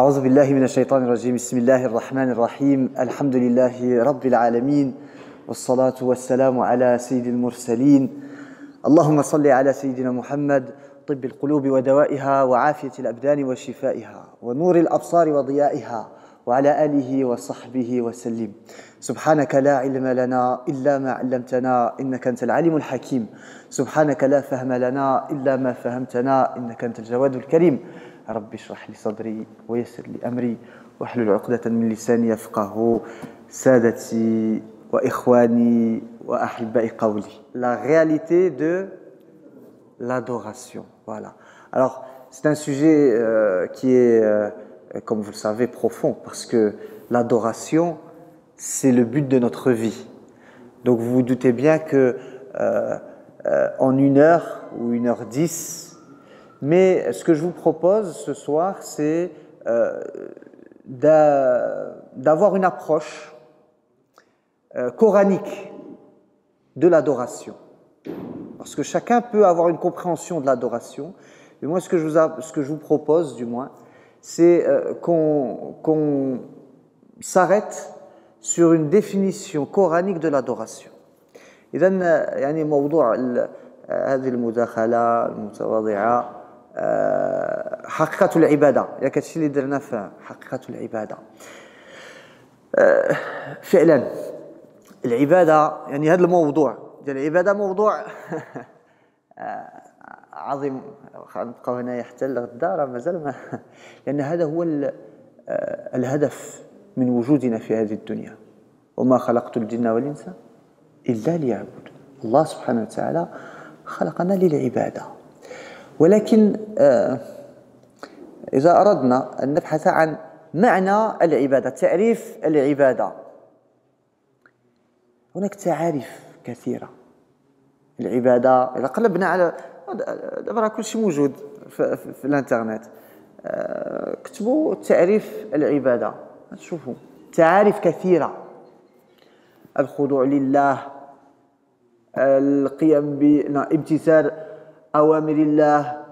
أعوذ بالله من الشيطان الرجيم. بسم الله الرحمن الرحيم. الحمد لله رب العالمين والصلاة والسلام على سيد المرسلين. اللهم صل على سيدنا محمد طب القلوب ودوائها وعافية الأبدان وشفائها ونور الأبصار وضيائها وعلى آله وصحبه وسلم. سبحانك لا علم لنا إلا ما علمتنا إنك أنت العليم الحكيم. سبحانك لا فهم لنا إلا ما فهمتنا إنك أنت الجواد الكريم. ربي اشرح لي صدري ويسر لي أمري واحلل عقدة من لساني يفقه سادتي وإخواني وأحبائي قولي La réalité de l'adoration. Voilà. Alors, c'est un sujet euh, qui est, euh, comme vous le savez, profond, parce que l'adoration, c'est le but de notre vie. Donc, vous vous doutez bien que euh, euh en une heure ou une heure dix, mais ce que je vous propose ce soir, c'est euh, d'avoir une approche euh, coranique de l'adoration. Parce que chacun peut avoir une compréhension de l'adoration. Mais moi, ce que, je vous ce que je vous propose, du moins, c'est euh, qu'on s'arrête sur une définition coranique de l'adoration. إذا يعني موضوع هذه المداخلة المتواضعة حقيقة العبادة. يا كتشي اللي درنا في حقيقة العبادة. فعلا العبادة يعني هذا الموضوع. ديال العبادة موضوع عظيم. نبقاو هنايا حتى لغدا راه مازال ما لأن هذا هو الهدف من وجودنا في هذه الدنيا. وما خلقت الجن والإنس إلا ليعبدون. الله سبحانه وتعالى خلقنا للعبادة. ولكن إذا أردنا أن نبحث عن معنى العبادة تعريف العبادة. هناك تعاريف كثيرة. العبادة إذا قلبنا على دابا راه كل شيء موجود في, الإنترنت. كتبوا تعريف العبادة. تشوفوا تعاريف كثيرة. الخضوع لله القيام بامتثال أوامر الله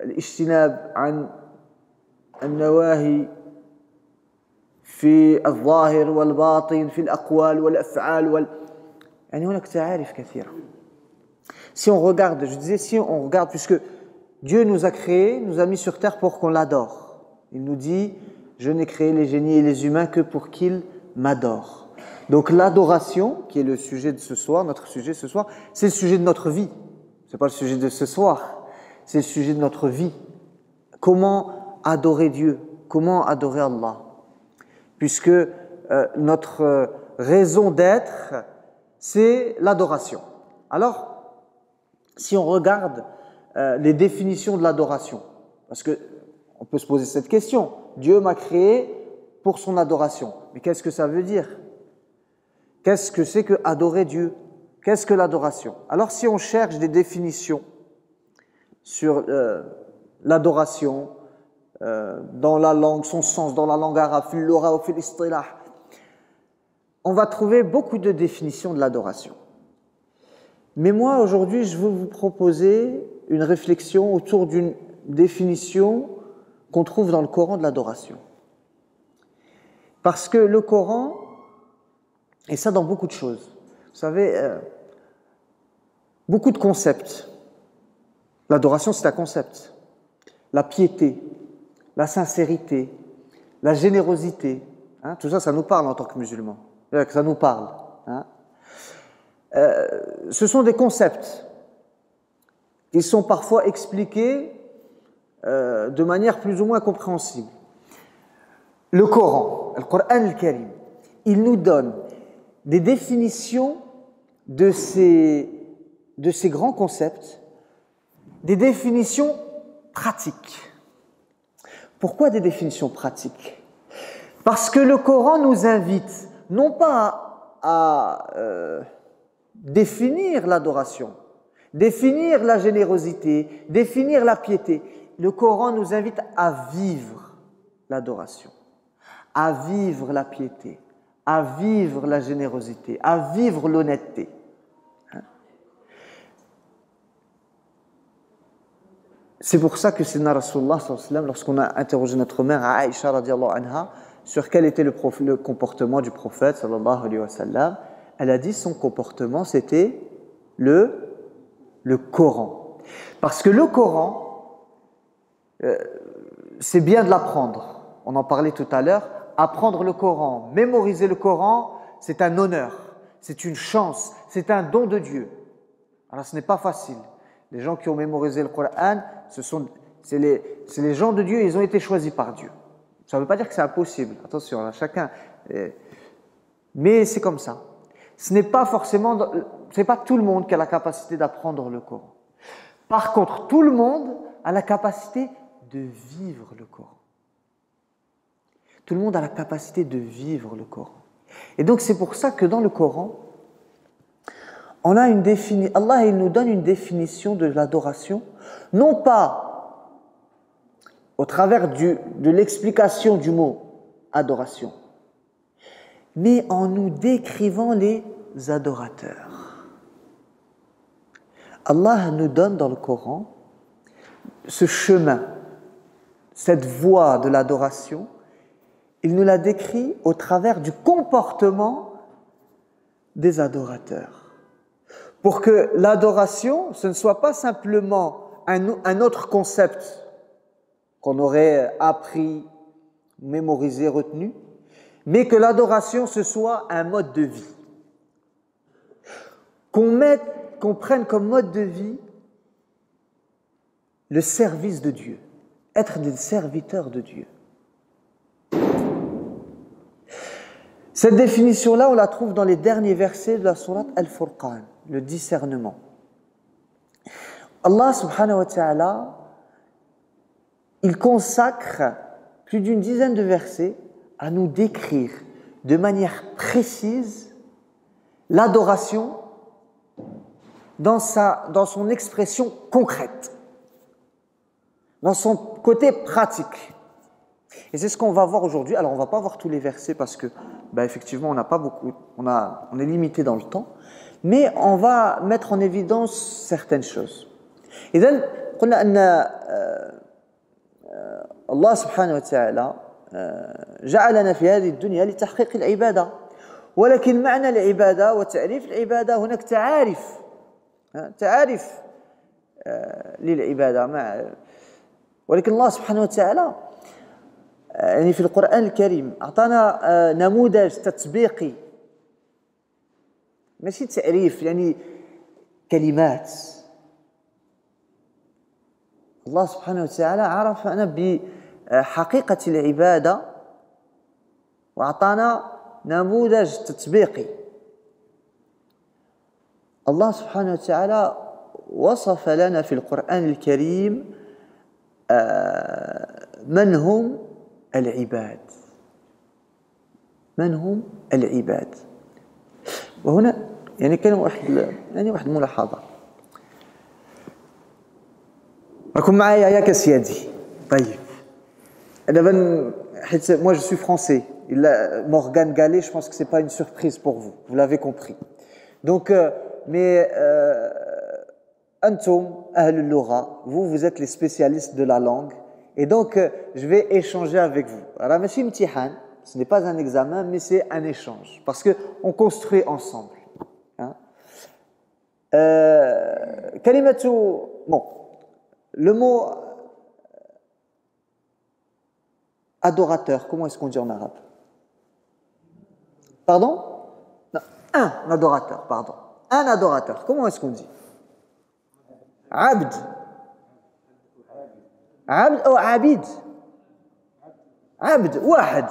والاجتناب عن النواهي في الظاهر والباطن في الأقوال والأفعال وال... يعني هناك تعارف كثيرة Si on regarde, je disais, si on regarde, puisque Dieu nous a créés, nous a mis sur terre pour qu'on l'adore. Il nous dit, je n'ai créé les génies et les humains que pour qu'ils m'adorent. Donc l'adoration, qui est le sujet de ce soir, notre sujet ce soir, c'est le sujet de notre vie. C'est pas le sujet de ce soir, c'est le sujet de notre vie. Comment adorer Dieu? Comment adorer Allah? Puisque euh, notre euh, raison d'être, c'est l'adoration. Alors, si on regarde euh, les définitions de l'adoration, parce que on peut se poser cette question, Dieu m'a créé pour son adoration. Mais qu'est-ce que ça veut dire? Qu'est-ce que c'est que adorer Dieu? Qu'est-ce que l'adoration? Alors si on cherche des définitions sur euh, l'adoration, euh, dans la langue, son sens, dans la langue arabe, on va trouver beaucoup de définitions de l'adoration. Mais moi, aujourd'hui, je veux vous proposer une réflexion autour d'une définition qu'on trouve dans le Coran de l'adoration. Parce que le Coran et ça dans beaucoup de choses. Vous savez, euh, beaucoup de concepts. L'adoration, c'est un concept. La piété, la sincérité, la générosité, hein, tout ça, ça nous parle en tant que musulmans. Ça nous parle. Hein. Euh, ce sont des concepts qui sont parfois expliqués euh, de manière plus ou moins compréhensible. Le Coran, le Coran al-Karim, il nous donne des définitions de ces, de grands concepts, des définitions pratiques. Pourquoi des définitions pratiques? Parce que le Coran nous invite non pas à euh, définir l'adoration, définir la générosité, définir la piété. Le Coran nous invite à vivre l'adoration, à vivre la piété, à vivre la générosité, à vivre l'honnêteté. C'est pour ça que c'est Rasulullah lorsqu'on a interrogé notre mère Aïcha anha sur quel était le, comportement du prophète alayhi wa sallam, elle a dit son comportement c'était le, le Coran. Parce que le Coran, euh, c'est bien de l'apprendre. On en parlait tout à l'heure. Apprendre le Coran, mémoriser le Coran, c'est un honneur, c'est une chance, c'est un don de Dieu. Alors ce n'est pas facile. Les gens qui ont mémorisé le Coran, ce sont c'est les, les, gens de Dieu, ils ont été choisis par Dieu. Ça ne veut pas dire que c'est impossible. Attention, hein, chacun. Mais c'est comme ça. Ce n'est pas forcément, c'est pas tout le monde qui a la capacité d'apprendre le Coran. Par contre, tout le monde a la capacité de vivre le Coran. Tout le monde a la capacité de vivre le Coran. Et donc c'est pour ça que dans le Coran, on a une définition, Allah nous donne une définition de l'adoration, non pas au travers du, de l'explication du mot adoration, mais en nous décrivant les adorateurs. Allah nous donne dans le Coran ce chemin, cette voie de l'adoration, il nous l'a décrit au travers du comportement des adorateurs pour que l'adoration, ce ne soit pas simplement un, autre concept qu'on aurait appris, mémorisé, retenu, mais que l'adoration, ce soit un mode de vie. Qu'on qu'on prenne comme mode de vie le service de Dieu, être des serviteurs de Dieu. Cette définition-là, on la trouve dans les derniers versets de la sourate Al-Furqan le discernement. Allah subhanahu wa ta'ala, il consacre plus d'une dizaine de versets à nous décrire de manière précise l'adoration dans, sa, dans son expression concrète, dans son côté pratique. Et c'est ce qu'on va voir aujourd'hui. Alors, on va pas voir tous les versets parce que, bah, effectivement, on n'a pas beaucoup, on, a, on est limité dans le temps mais on va mettre en évidence certaines choses. إذن قلنا أن الله سبحانه وتعالى جعلنا في هذه الدنيا لتحقيق العبادة ولكن معنى العبادة وتعريف العبادة هناك تعارف تعارف للعبادة مع ولكن الله سبحانه وتعالى يعني في القرآن الكريم أعطانا نموذج تطبيقي. ماشي تعريف يعني كلمات. الله سبحانه وتعالى عرفنا بحقيقة العبادة وأعطانا نموذج تطبيقي. الله سبحانه وتعالى وصف لنا في القرآن الكريم آه، من هم العباد من هم العباد وهنا يعني كلمة واحد يعني واحد ملاحظة راكم معايا ياك سيادي طيب دابا حيت moi je suis français Morgan Gallet je pense que c'est pas une surprise pour vous vous l'avez compris donc euh, mais euh, أنتم أهل اللغة vous vous êtes les spécialistes de la langue et donc, euh, je vais échanger avec vous. Alors, ce n'est pas un examen, mais c'est un échange. Parce qu'on construit ensemble. Hein? Euh, bon, le mot euh, adorateur, comment est-ce qu'on dit en arabe? Pardon? Non, Un adorateur, pardon. Un adorateur, comment est-ce qu'on dit? Abd. عبد أو عبيد. عبد واحد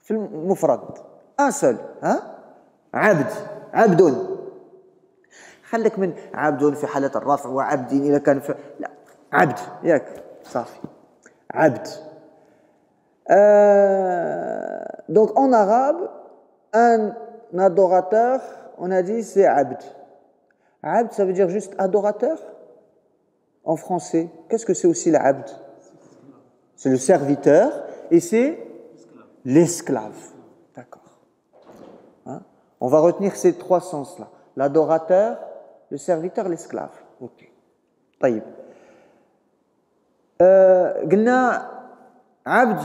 في المفرد. اسل ها؟ عبد عبد خليك من عبد في حالة الرفع وعبد إذا كان في لا عبد. ياك صافي. عبد. دونك اون أغاب ان ادوراتور on a dit عبد. عبد ça جوست dire en français qu'est-ce que c'est aussi l'abd c'est le serviteur et c'est l'esclave. D'accord. Hein? On va retenir ces trois sens-là. L'adorateur, le serviteur, l'esclave. Ok. طيب. آه قلنا عبد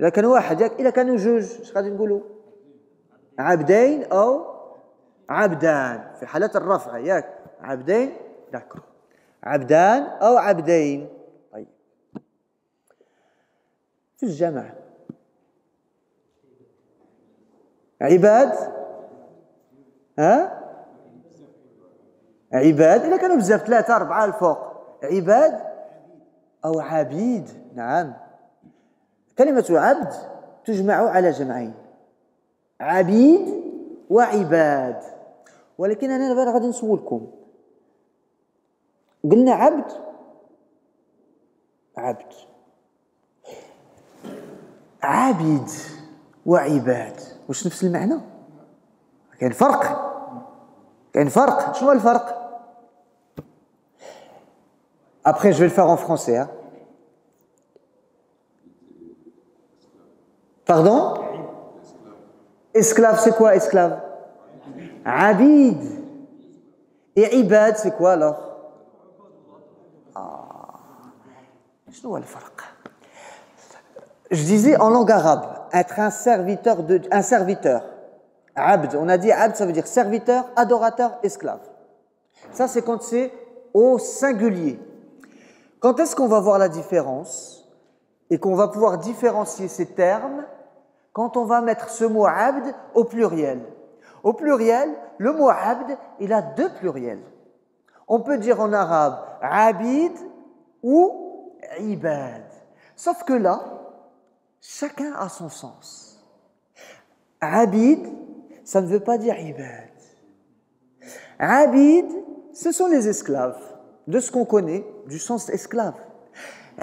اذا كان واحد ياك اذا كانوا جوج اش غادي نقولوا عبدين او عبدان في حالة الرفع ياك عبدين داكو عبدان أو عبدين. طيب. في الجمع. عباد. ها؟ عباد. إذا كانوا بزاف ثلاثة أربعة الفوق. عباد أو عبيد. نعم. كلمة عبد تجمع على جمعين. عبيد وعباد. ولكن أنا غادي نسولكم. قلنا عبد عبد عابد وعباد واش نفس المعنى كاين فرق كاين فرق شنو الفرق Après, je vais le faire en français. Hein. Pardon Esclave, c'est quoi esclave Abid. Et ibad, c'est quoi alors ah. Je disais en langue arabe, être un serviteur de un serviteur. Abd, on a dit abd, ça veut dire serviteur, adorateur, esclave. Ça, c'est quand c'est au singulier. Quand est-ce qu'on va voir la différence et qu'on va pouvoir différencier ces termes quand on va mettre ce mot abd au pluriel? Au pluriel, le mot abd, il a deux pluriels. On peut dire en arabe abid ou ibad. Sauf que là, chacun a son sens. Abid, ça ne veut pas dire ibad. Abid, ce sont les esclaves de ce qu'on connaît du sens esclave.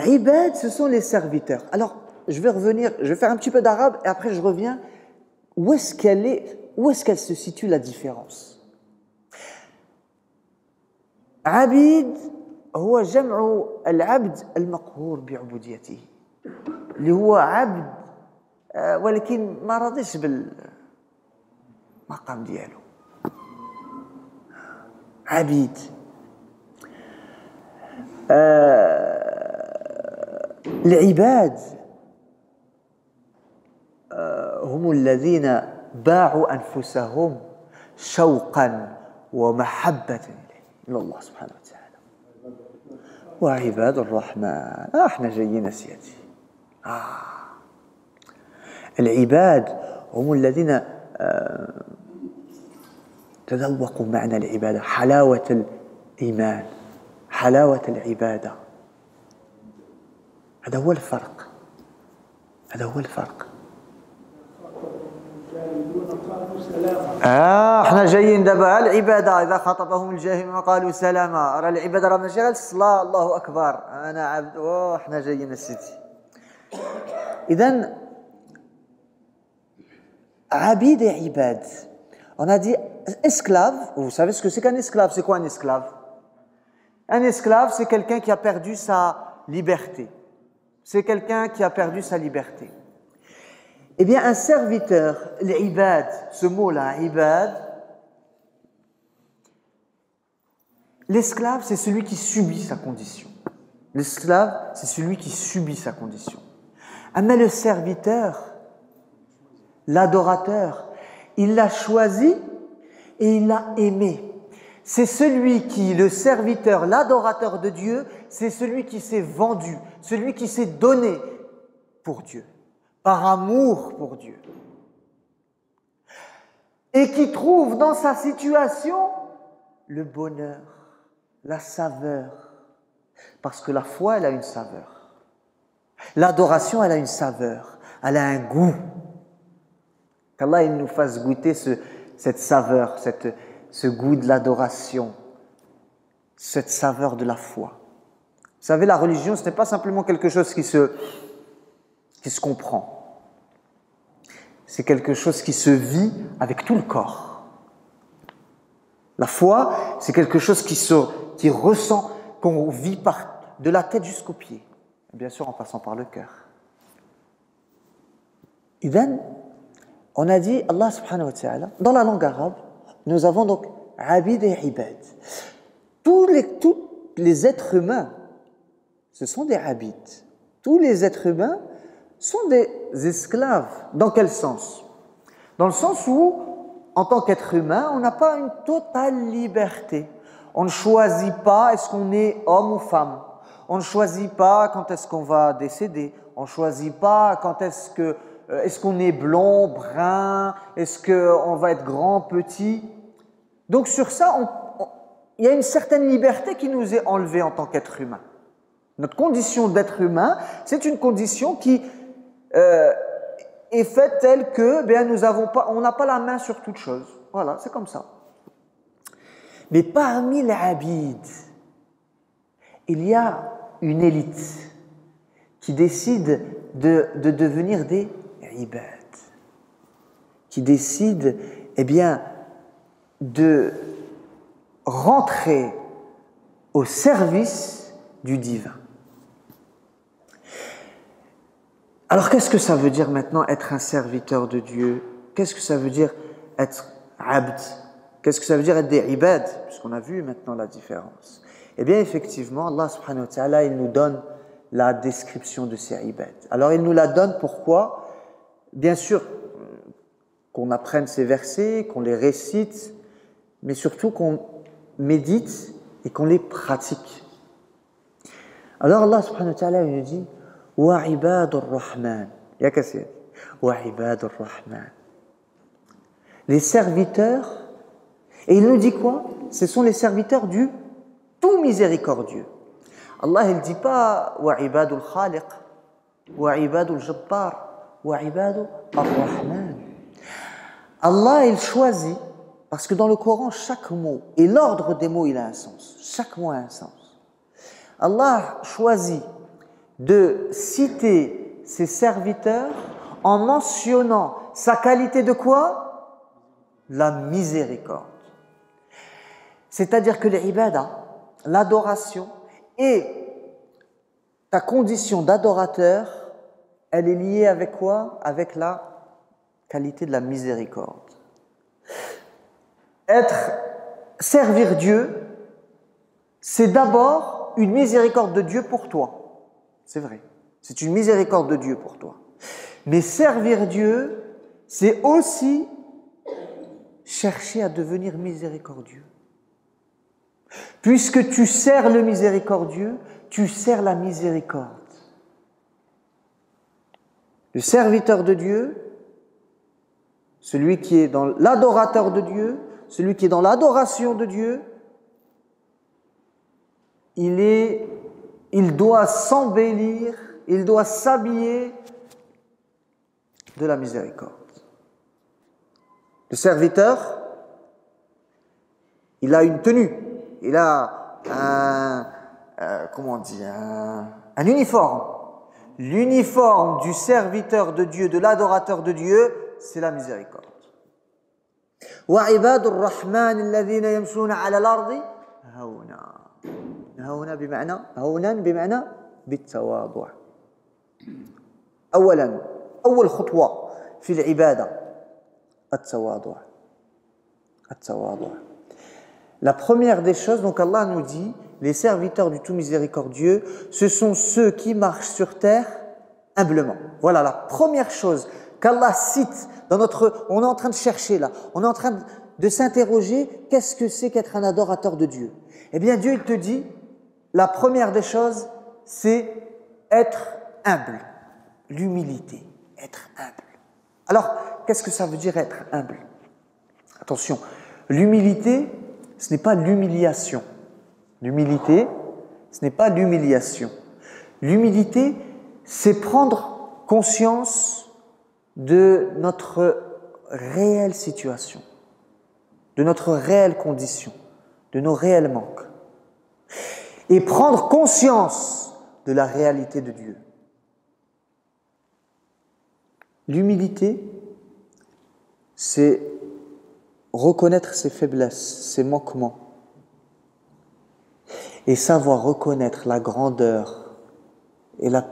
Ibad, ce sont les serviteurs. Alors, je vais revenir, je vais faire un petit peu d'arabe et après je reviens. Où est-ce qu'elle est, où est-ce qu'elle se situe la différence? عبيد هو جمع العبد المقهور بعبوديته اللي هو عبد ولكن ما راضيش بالمقام ديالو. عبيد. العباد هم الذين باعوا أنفسهم شوقا ومحبة إلى الله سبحانه وتعالى. وعباد الرحمن آه إحنا جايين سيدي آه. العباد هم الذين آه تذوقوا معنى العبادة حلاوة الإيمان حلاوة العبادة. هذا هو الفرق. هذا هو الفرق. آه إحنا جايين دابا العبادة إذا خاطبهم الجاهلون قالوا سلاما راه العبادة راه ماشي غير الصلاة الله أكبر أنا عبد أوه إحنا جايين السيتي إذا عبيد et عباد On a dit esclave, vous savez ce que c'est qu'un esclave C'est quoi un esclave Un esclave, c'est quelqu'un qui a perdu sa liberté. C'est quelqu'un qui a perdu sa liberté. Eh bien, un serviteur, l'ibad, ce mot-là, l'esclave, c'est celui qui subit sa condition. L'esclave, c'est celui qui subit sa condition. Ah, mais le serviteur, l'adorateur, il l'a choisi et il l'a aimé c'est celui qui, le serviteur, l'adorateur de Dieu, c'est celui qui s'est vendu, celui qui s'est donné pour Dieu, par amour pour Dieu. Et qui trouve dans sa situation le bonheur, la saveur. Parce que la foi, elle a une saveur. L'adoration, elle a une saveur, elle a un goût. Qu'Allah nous fasse goûter cette saveur, ce goût de l'adoration, cette saveur de la foi. Vous savez, la religion, ce n'est pas simplement quelque chose qui se, qui se comprend. C'est quelque chose qui se vit avec tout le corps. La foi, c'est quelque chose qui se, qui ressent, qu'on vit par, de la tête jusqu'aux pieds. Bien sûr, en passant par le cœur. then, on a dit, Allah subhanahu wa ta'ala, dans la langue arabe, nous avons donc Abid et Ibad. Tous les, tous les êtres humains ce sont des abid. Tous les êtres humains sont des esclaves. Dans quel sens? Dans le sens où, en tant qu'être humain, on n'a pas une totale liberté. On ne choisit pas est-ce qu'on est homme ou femme. On ne choisit pas quand est-ce qu'on va décéder. On ne choisit pas quand est-ce que euh, est-ce qu'on est blond, brun, est-ce qu'on va être grand, petit. Donc sur ça, il y a une certaine liberté qui nous est enlevée en tant qu'être humain. Notre condition d'être humain, c'est une condition qui euh, est faite telle que bien, nous avons pas, on n'a pas la main sur toute chose. Voilà, c'est comme ça. Mais parmi les habides, il y a une élite qui décide de, de devenir des ibad, qui décide eh bien, de rentrer au service du divin. Alors qu'est-ce que ça veut dire maintenant être un serviteur de Dieu? Qu'est-ce que ça veut dire être abd? Qu'est-ce que ça veut dire être des ibad Puisqu'on a vu maintenant la différence? Eh bien effectivement, Allah subhanahu wa ta'ala, il nous donne la description de ces ibad. Alors il nous la donne pourquoi? Bien sûr, qu'on apprenne ces versets, qu'on les récite, mais surtout qu'on médite et qu'on les pratique. Alors Allah subhanahu wa ta'ala nous dit rahman rahman Les serviteurs, et il nous dit quoi? Ce sont les serviteurs du tout miséricordieux. Allah il dit pas wa ibadul jabbar wa ibadul rahman Allah il choisit parce que dans le Coran, chaque mot, et l'ordre des mots, il a un sens. Chaque mot a un sens. Allah choisit de citer ses serviteurs en mentionnant sa qualité de quoi? La miséricorde. C'est-à-dire que les l'adoration et ta condition d'adorateur, elle est liée avec quoi? Avec la qualité de la miséricorde être, servir Dieu, c'est d'abord une miséricorde de Dieu pour toi. C'est vrai. C'est une miséricorde de Dieu pour toi. Mais servir Dieu, c'est aussi chercher à devenir miséricordieux. Puisque tu sers le miséricordieux, tu sers la miséricorde. Le serviteur de Dieu, celui qui est dans l'adorateur de Dieu, celui qui est dans l'adoration de Dieu, il, est, il doit s'embellir, il doit s'habiller de la miséricorde. Le serviteur, il a une tenue, il a un, euh, comment on dit, un, un uniforme. L'uniforme du serviteur de Dieu, de l'adorateur de Dieu, c'est la miséricorde. وعباد الرحمن الذين يمشون على الأرض هونا هونا بمعنى هونا بمعنى بالتواضع أولا أول خطوة في العبادة التواضع التواضع La première des choses, donc Allah nous dit, les serviteurs du tout miséricordieux, ce sont ceux qui marchent sur terre humblement. Voilà la première chose qu'Allah cite dans notre... On est en train de chercher là, on est en train de s'interroger, qu'est-ce que c'est qu'être un adorateur de Dieu Eh bien Dieu, il te dit, la première des choses, c'est être humble, l'humilité, être humble. Alors, qu'est-ce que ça veut dire être humble? Attention, l'humilité, ce n'est pas l'humiliation. L'humilité, ce n'est pas l'humiliation. L'humilité, c'est prendre conscience de notre réelle situation, de notre réelle condition, de nos réels manques, et prendre conscience de la réalité de Dieu. L'humilité, c'est reconnaître ses faiblesses, ses manquements, et savoir reconnaître la grandeur et la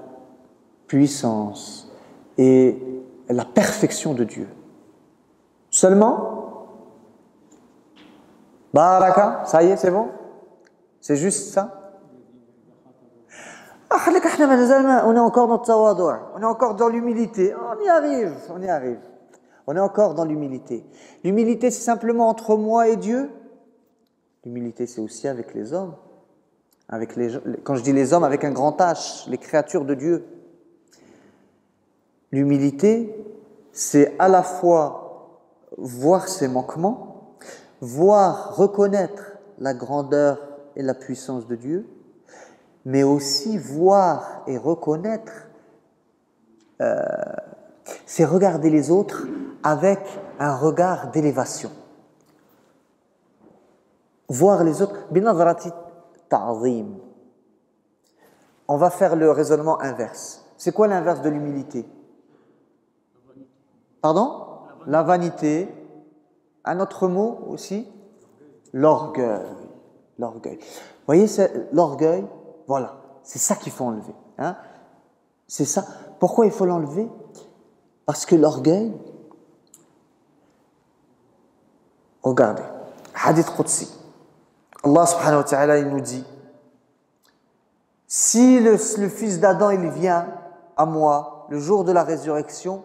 puissance et la perfection de Dieu. Seulement, Baraka, ça y est, c'est bon? C'est juste ça? On est encore dans on est encore dans l'humilité. On y arrive, on y arrive. On est encore dans l'humilité. L'humilité, c'est simplement entre moi et Dieu. L'humilité, c'est aussi avec les hommes. Avec les, quand je dis les hommes, avec un grand H, les créatures de Dieu. L'humilité, c'est à la fois voir ses manquements, voir, reconnaître la grandeur et la puissance de Dieu, mais aussi voir et reconnaître, euh, c'est regarder les autres avec un regard d'élévation. Voir les autres, on va faire le raisonnement inverse. C'est quoi l'inverse de l'humilité? Pardon? La vanité. Un autre mot aussi? L'orgueil. L'orgueil. Vous voyez, l'orgueil, voilà, c'est ça qu'il faut enlever. Hein c'est ça. Pourquoi il faut l'enlever? Parce que l'orgueil, regardez, hadith Qudsi. Allah subhanahu wa ta'ala, nous dit Si le, le fils d'Adam, il vient à moi le jour de la résurrection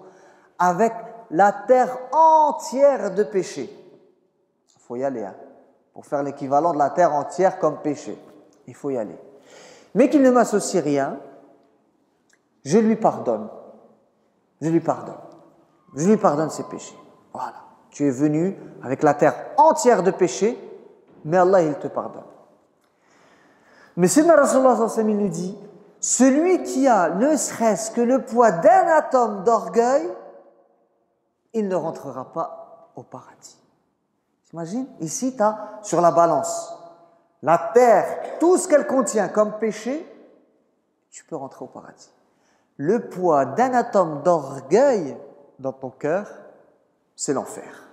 avec la terre entière de péché, il faut y aller, hein, pour faire l'équivalent de la terre entière comme péché. Il faut y aller mais qu'il ne m'associe rien, je lui pardonne. Je lui pardonne. Je lui pardonne ses péchés. Voilà. Tu es venu avec la terre entière de péchés, mais Allah, il te pardonne. Mais Sayyidina Rasulullah il nous dit, celui qui a ne serait-ce que le poids d'un atome d'orgueil, il ne rentrera pas au paradis. T'imagines? Ici, tu as sur la balance la terre, tout ce qu'elle contient comme péché, tu peux rentrer au paradis. Le poids d'un atome d'orgueil dans ton cœur, c'est l'enfer.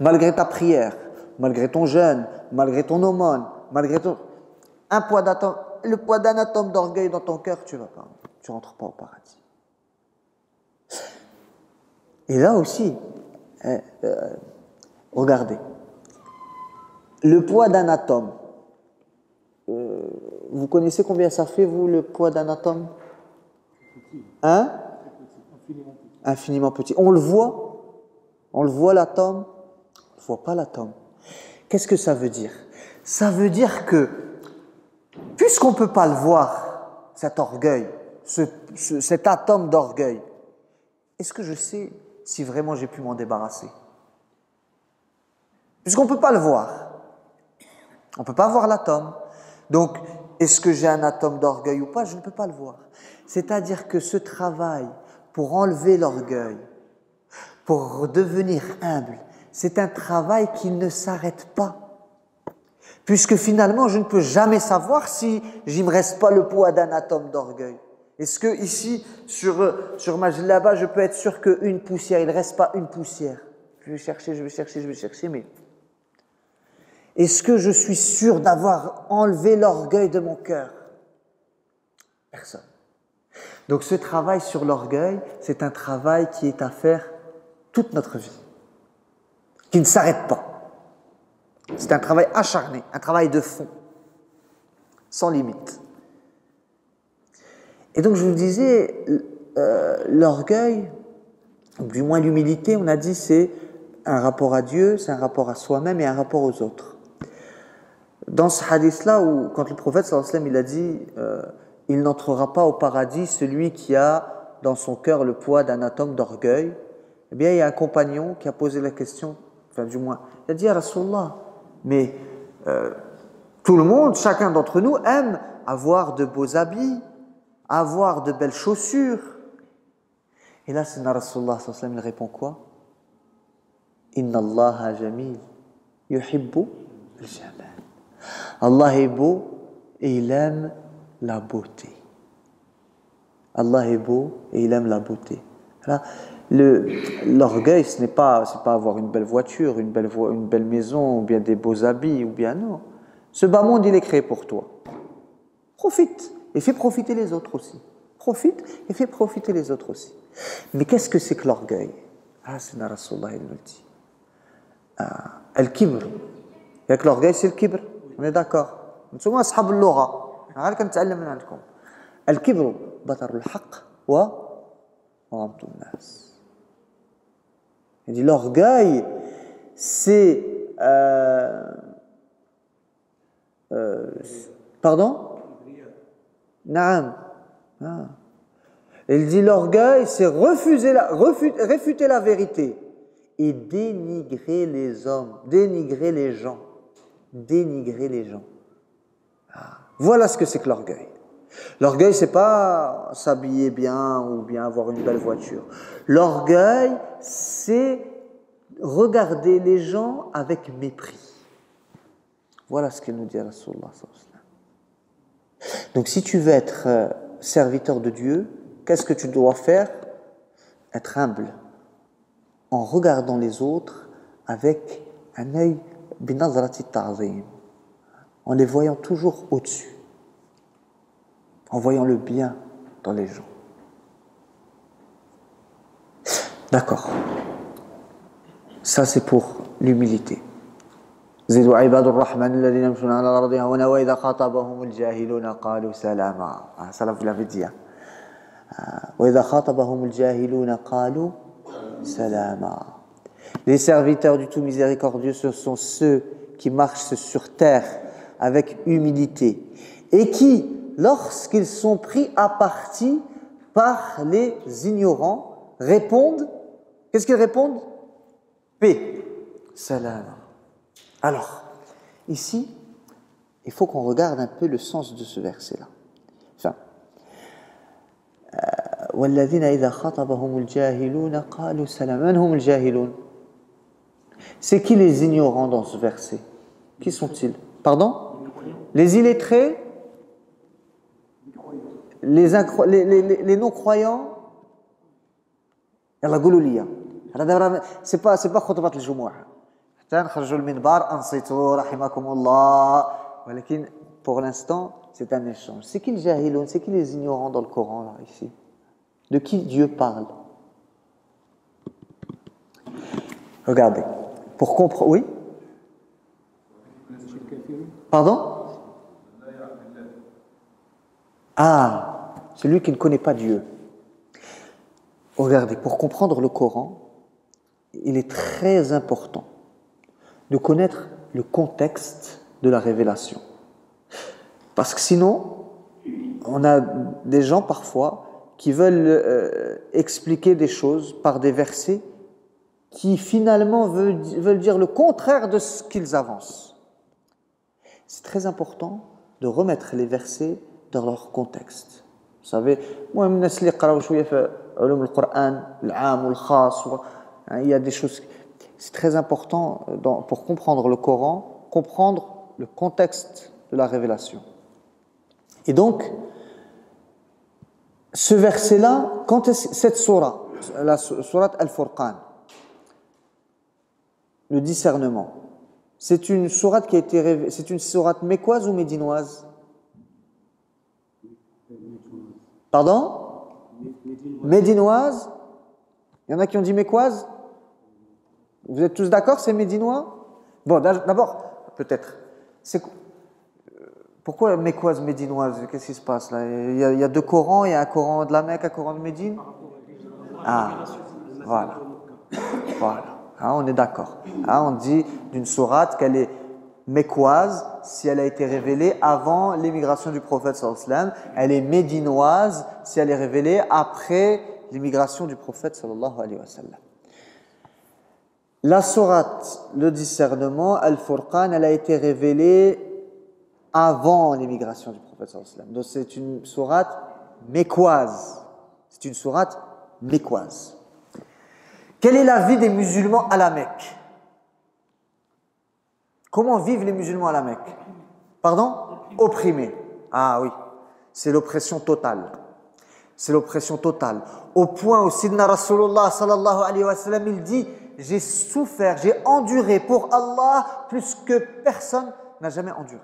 Malgré ta prière, malgré ton jeûne, malgré ton aumône, malgré ton... Un le poids d'un atome d'orgueil dans ton cœur, tu vas pas, tu rentres pas au paradis. Et là aussi, hein, euh, Regardez. Le poids d'un atome. Euh, vous connaissez combien ça fait, vous, le poids d'un atome? Hein? Infiniment petit. On le voit On le voit l'atome On ne voit pas l'atome. Qu'est-ce que ça veut dire? Ça veut dire que, puisqu'on ne peut pas le voir, cet orgueil, cet atome d'orgueil, est-ce que je sais si vraiment j'ai pu m'en débarrasser? Puisqu'on ne peut pas le voir. On ne peut pas voir l'atome. Donc, est-ce que j'ai un atome d'orgueil ou pas? Je ne peux pas le voir. C'est-à-dire que ce travail pour enlever l'orgueil, pour devenir humble, c'est un travail qui ne s'arrête pas. Puisque finalement, je ne peux jamais savoir si j'y me reste pas le poids d'un atome d'orgueil. Est-ce que ici, sur, sur ma là-bas, je peux être sûr qu'une poussière, il ne reste pas une poussière? Je vais chercher, je vais chercher, je vais chercher, mais est-ce que je suis sûr d'avoir enlevé l'orgueil de mon cœur? Personne. Donc ce travail sur l'orgueil, c'est un travail qui est à faire toute notre vie, qui ne s'arrête pas. C'est un travail acharné, un travail de fond, sans limite. Et donc je vous disais, euh, l'orgueil, du moins l'humilité, on a dit, c'est un rapport à Dieu, c'est un rapport à soi-même et un rapport aux autres dans ce hadith-là, où quand le prophète sallam, il a dit euh, Il n'entrera pas au paradis celui qui a dans son cœur le poids d'un atome d'orgueil, eh bien, il y a un compagnon qui a posé la question, enfin, du moins, il a dit Rasulallah, mais euh, tout le monde, chacun d'entre nous aime avoir de beaux habits, avoir de belles chaussures. Et là, c'est Rasulullah sallam, il répond quoi Inna Allah jamil yuhibbu al-jamal. Allah est beau et il aime la beauté. Allah est beau et il aime la beauté. L'orgueil, ce n'est pas, pas avoir une belle voiture, une belle, une belle maison, ou bien des beaux habits, ou bien non. Ce bas monde, il est créé pour toi. Profite et fais profiter les autres aussi. Profite et fais profiter les autres aussi. Mais qu'est-ce que c'est que l'orgueil? Ah, c'est Rasulullah, il le dit. Ah, Al-kibr. Avec l'orgueil, c'est le kibr. On est d'accord انتم اصحاب اللغه غير كنتعلم من عندكم الكبر بطر الحق و وغمط الناس يعني l'orgueil c'est euh, euh, pardon Naam. Ah. Il dit l'orgueil, c'est refuser la, refuter, réfuter la vérité et dénigrer les hommes, dénigrer les gens, dénigrer les gens. Ah. Voilà ce que c'est que l'orgueil. L'orgueil, c'est pas s'habiller bien ou bien avoir une belle voiture. L'orgueil, c'est regarder les gens avec mépris. Voilà ce qu'il nous dit Rasulullah. Donc si tu veux être euh, serviteur de Dieu, qu'est-ce que tu dois faire? Être humble, en regardant les autres avec un œil en les voyant toujours au-dessus, en voyant le bien dans les gens. D'accord. Ça, c'est pour l'humilité. زيدوا عباد الرحمن الذين يمشون على الارض هونا واذا خاطبهم الجاهلون قالوا سلاما Les serviteurs du tout miséricordieux, ce sont ceux qui marchent sur terre avec humilité et qui, lorsqu'ils sont pris à partie par les ignorants, répondent. Qu'est-ce qu'ils répondent Paix. Salam. Alors, ici, il faut qu'on regarde un peu le sens de ce verset-là. Enfin, والذين إذا خاطبهم الجاهلون قالوا سلاما من هم الجاهلون C'est qui les ignorants dans ce verset Qui sont-ils Pardon Les illettrés les, les, les, les non-croyants يلا قولوا لي هذا c'est pas c'est pas خطبة الجمعة حتى المنبر انصتوا رحمكم الله ولكن pour l'instant c'est un échange c'est qui les jahiloun c'est qui les ignorants dans le Coran là ici de qui Dieu parle regardez pour comprendre oui. Pardon? Ah celui qui ne connaît pas Dieu. Regardez pour comprendre le Coran il est très important de connaître le contexte de la révélation. Parce que sinon, on a des gens parfois qui veulent euh, expliquer des choses par des versets qui finalement veulent, dire le contraire de ce qu'ils avancent. C'est très important de remettre les versets dans leur contexte. Vous savez, moi, il y a des choses c'est très important euh, pour comprendre le Coran, comprendre le contexte de la révélation. Et donc, ce verset-là, quand est cette surah, la surah Al-Furqan, le discernement, c'est une sourate qui a été c'est une sourate mécoise ou médinoise? Pardon? Médinoise. Il y en a qui ont dit mécoise? Vous êtes tous d'accord, c'est médinois? Bon, d'abord, peut-être. C'est pourquoi mécoise médinoise? Qu'est-ce qui se passe là? Il y, a, deux Corans, il y a un Coran de la Mecque, un Coran de Médine? Ah, voilà. Voilà. Ah, on est d'accord. Ah, on dit d'une sourate qu'elle est mécoise si elle a été révélée avant l'émigration du prophète sallallahu Elle est médinoise si elle est révélée après l'émigration du prophète sallallahu alayhi wa sallam. La sourate, le discernement, Al-Furqan, elle a été révélée avant l'émigration du prophète sallallahu Donc c'est une sourate mécoise. C'est une sourate mécoise. Quelle est la vie des musulmans à la Mecque? Comment vivent les musulmans à la Mecque? Pardon? Opprimés. Ah oui, c'est l'oppression totale. C'est l'oppression totale. Au point où Sidna Rasulullah sallallahu alayhi wa sallam, il dit j'ai souffert, j'ai enduré pour Allah plus que personne n'a jamais enduré.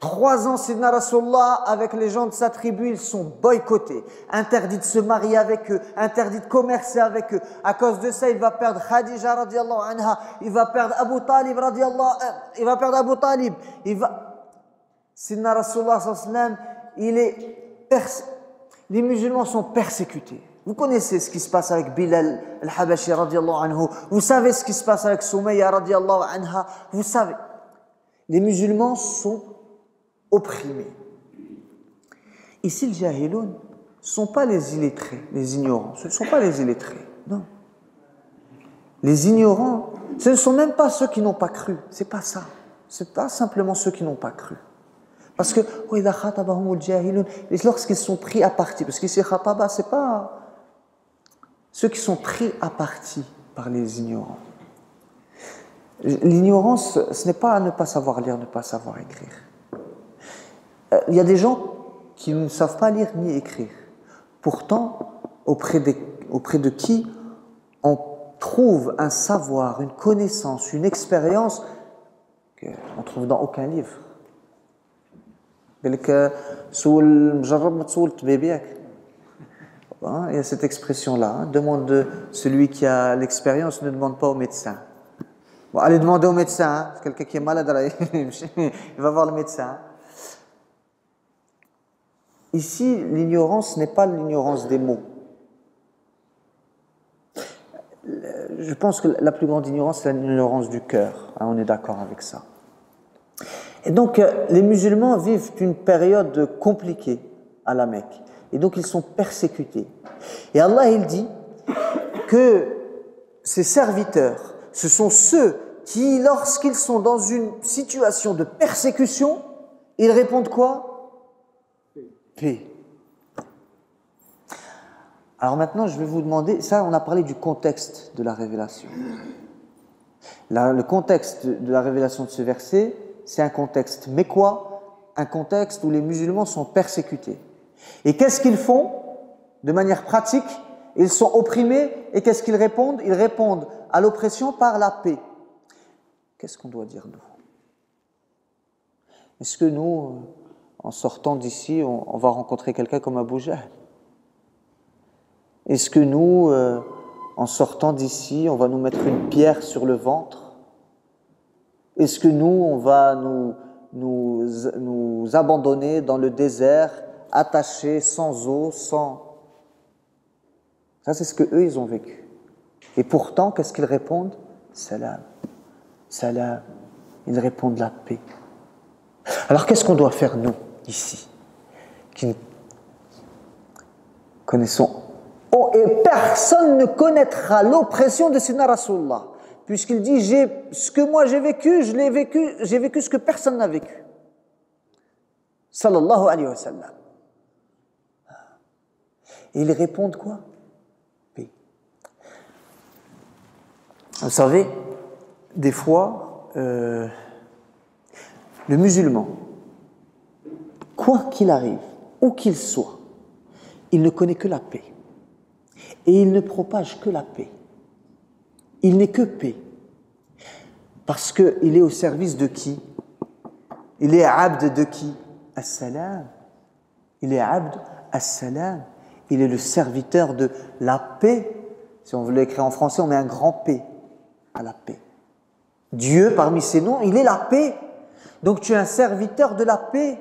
Trois ans, Sidna Rasulullah, avec les gens de sa tribu, ils sont boycottés, interdits de se marier avec eux, interdits de commercer avec eux. À cause de ça, il va perdre Khadija radiallahu anha, il va perdre Abu Talib radiallahu, euh, il va perdre Abu Talib, il va, Sidna Rasulullah il est les musulmans sont persécutés. Vous connaissez ce qui se passe avec Bilal al-Habashi radiallahu anhu. Vous savez ce qui se passe avec Soumayya radiallahu anha. Vous savez. Les musulmans sont opprimés. Ici, les jahiloun ne sont pas les illettrés, les ignorants. Ce ne sont pas les illettrés. Non. Les ignorants, ce ne sont même pas ceux qui n'ont pas cru. C'est pas ça. C'est pas simplement ceux qui n'ont pas cru. Parce que lorsqu'ils sont pris à partie, parce qu'ici khataba, c'est pas ceux qui sont pris à partie par les ignorants. L'ignorance, ce n'est pas ne pas savoir lire, ne pas savoir écrire. Euh, il y a des gens qui ne savent pas lire ni écrire. Pourtant, auprès de, qui on trouve un savoir, une connaissance, une expérience qu'on ne trouve dans aucun livre. Il y a cette expression-là. Hein. Demande de celui qui a l'expérience, ne demande pas au médecin. Bon, allez demander au médecin. Hein. Quelqu'un qui est malade, il va voir le médecin. Ici, l'ignorance n'est pas l'ignorance des mots. Je pense que la plus grande ignorance, c'est l'ignorance du cœur. Hein, on est d'accord avec ça. Et donc, euh, les musulmans vivent une période compliquée à la Mecque. Et donc, ils sont persécutés. Et Allah, il dit que ces serviteurs, ce sont ceux qui, lorsqu'ils sont dans une situation de persécution, ils répondent quoi? Paix. Alors maintenant, je vais vous demander, ça on a parlé du contexte de la révélation. le contexte de la révélation de ce verset, c'est un contexte. Mais quoi Un contexte où les musulmans sont persécutés. Et qu'est-ce qu'ils font De manière pratique, ils sont opprimés et qu'est-ce qu'ils répondent? Ils répondent à l'oppression par la paix. Qu'est-ce qu'on doit dire nous? Est-ce que nous, euh, en sortant d'ici, on, va rencontrer quelqu'un comme Abu Est-ce que nous, euh, en sortant d'ici, on va nous mettre une pierre sur le ventre? Est-ce que nous, on va nous abandonner dans le désert, attachés, sans eau, sans... Ça, c'est ce que eux, ils ont vécu. Et pourtant, qu'est-ce qu'ils répondent? Salam. Salam. Ils répondent la paix. Alors, qu'est-ce qu'on doit faire, nous, ici, qui connaissons Oh, et personne ne connaîtra l'oppression de Sina Rasulullah puisqu'il dit ce que moi j'ai vécu, je l'ai vécu, j'ai vécu ce que personne n'a vécu. Sallallahu alayhi wa sallam. Et ils répondent quoi? Vous savez, des fois, euh, le musulman, quoi qu'il arrive, où qu'il soit, il ne connaît que la paix. Et il ne propage que la paix il n'est que paix. Parce qu'il est au service de qui? Il est abd de qui? As-salam. Il est abd as-salam. Il est le serviteur de la paix. Si on veut l'écrire en français, on met un grand P à la paix. Dieu, parmi ses noms, il est la paix. Donc tu es un serviteur de la paix.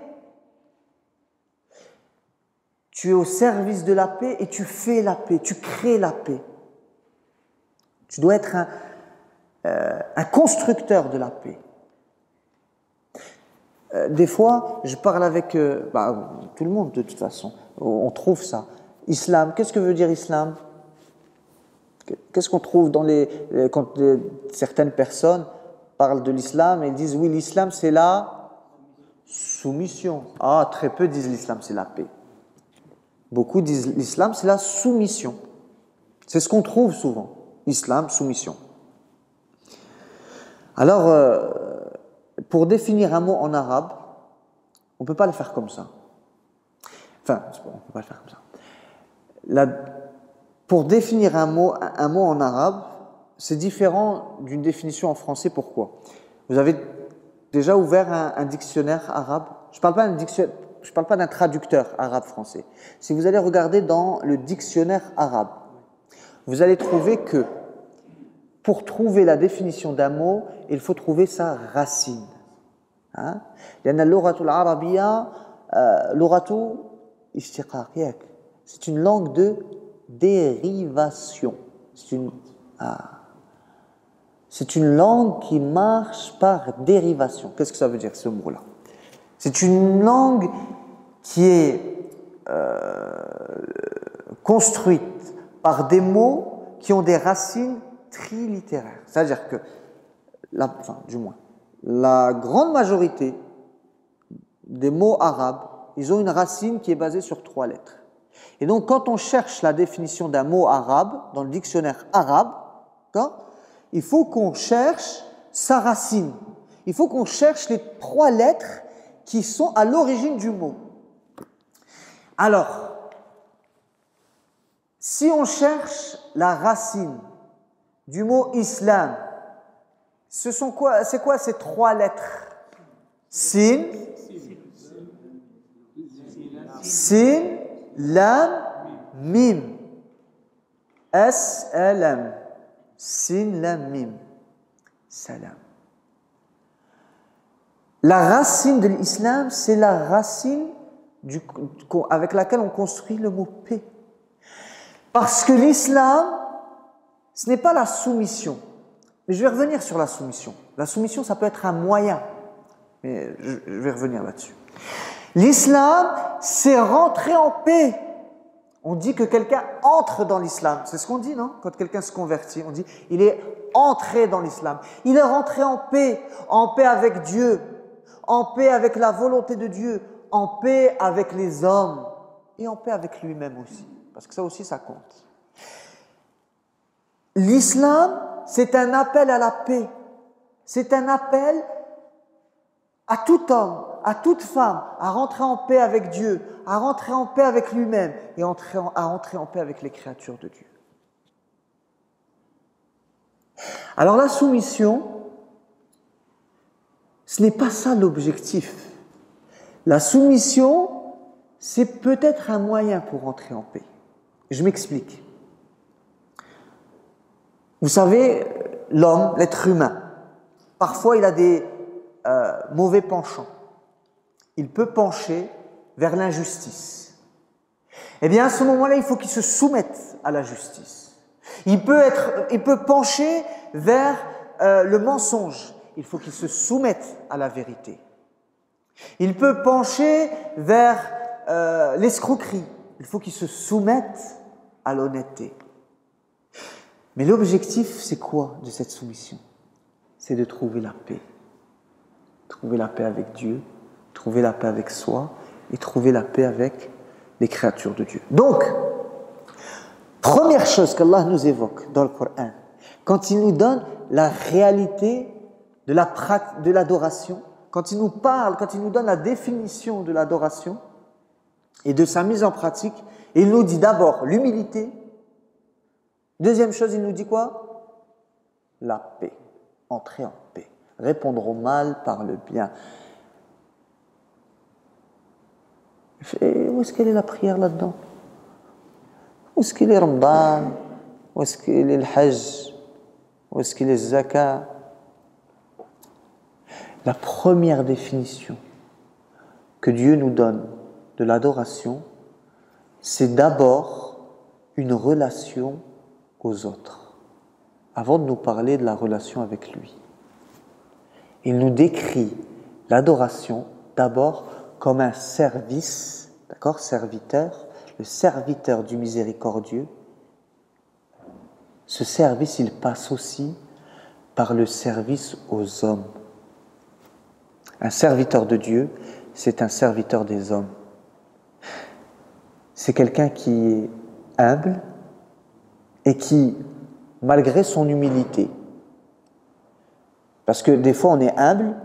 Tu es au service de la paix et tu fais la paix, tu crées la paix. Tu dois être un, euh, constructeur de la paix. Euh, des fois, je parle avec euh, bah, tout le monde de toute façon. On trouve ça. Islam, qu'est-ce que veut dire islam? Qu'est-ce qu'on trouve dans les, quand certaines personnes parlent de l'islam et disent oui, l'islam c'est la soumission. Ah, très peu disent l'islam c'est la paix. Beaucoup disent l'islam c'est la soumission. C'est ce qu'on trouve souvent islam, soumission. Alors, euh, pour définir un mot en arabe, on ne peut pas le faire comme ça. Enfin, on ne peut pas le faire comme ça. pour définir un mot, un mot en arabe, c'est différent d'une définition en français. Pourquoi? Vous avez déjà ouvert un, dictionnaire arabe? Je ne parle pas d'un je ne parle pas d'un traducteur arabe-français. Si vous allez regarder dans le dictionnaire arabe, vous allez trouver que pour trouver la définition d'un mot, il faut trouver sa racine. Il y en a l'orato l'arabia, l'orato Hein? Euh, C'est une langue de dérivation. C'est une. Ah. C'est une langue qui marche par dérivation. Qu'est-ce que ça veut dire ce mot-là? C'est une langue qui est euh, construite par des mots qui ont des racines trilittéraires. C'est-à-dire que, la, enfin, du moins, la grande majorité des mots arabes, ils ont une racine qui est basée sur trois lettres. Et donc, quand on cherche la définition d'un mot arabe dans le dictionnaire arabe, il faut qu'on cherche sa racine. Il faut qu'on cherche les trois lettres qui sont à l'origine du mot. Alors, si on cherche la racine du mot islam, ce sont quoi C'est quoi ces trois lettres? Sin, Sin, Lam, Mim. S, L, M. Sin, Lam, Mim. Salam. La racine de l'islam, c'est la racine avec laquelle on construit le mot paix. Parce que l'islam, ce n'est pas la soumission. Mais je vais revenir sur la soumission. La soumission, ça peut être un moyen. Mais je, vais revenir là-dessus. L'islam, c'est rentrer en paix. On dit que quelqu'un entre dans l'islam. C'est ce qu'on dit, non? Quand quelqu'un se convertit, on dit il est entré dans l'islam. Il est rentré en paix, en paix avec Dieu, en paix avec la volonté de Dieu, en paix avec les hommes et en paix avec lui-même aussi. Parce que ça aussi, ça compte. L'islam, c'est un appel à la paix. C'est un appel à tout homme, à toute femme, à rentrer en paix avec Dieu, à rentrer en paix avec lui-même et à rentrer en paix avec les créatures de Dieu. Alors la soumission, ce n'est pas ça l'objectif. La soumission, c'est peut-être un moyen pour entrer en paix. Je m'explique. Vous savez, l'homme, l'être humain, parfois il a des euh, mauvais penchants. Il peut pencher vers l'injustice. Eh bien, à ce moment-là, il faut qu'il se soumette à la justice. Il peut, pencher vers euh, le mensonge il faut qu'il se soumette à la vérité. Il peut pencher vers euh, l'escroquerie, il faut qu'il se soumette à l'honnêteté. Mais l'objectif, c'est quoi de cette soumission? C'est de trouver la paix. Trouver la paix avec Dieu, trouver la paix avec soi et trouver la paix avec les créatures de Dieu. Donc, première chose qu'Allah nous évoque dans le Coran, quand il nous donne la réalité de l'adoration, quand il nous parle, quand il nous donne la définition de l'adoration et de sa mise en pratique, il nous dit d'abord l'humilité. Deuxième chose, il nous dit quoi? La paix. Entrer en paix. Répondre au mal par le bien. Où est-ce qu'elle est la prière là-dedans? Où est-ce qu'il est Ramadan? Où est-ce qu'il est le Hajj? Où est-ce qu'il est le Zakat? La première définition que Dieu nous donne de l'adoration, c'est d'abord une relation aux autres, avant de nous parler de la relation avec lui. Il nous décrit l'adoration d'abord comme un service, d'accord, serviteur, le serviteur du miséricordieux. Ce service, il passe aussi par le service aux hommes. Un serviteur de Dieu, c'est un serviteur des hommes. C'est quelqu'un qui est humble et qui, malgré son humilité, parce que des fois on est humble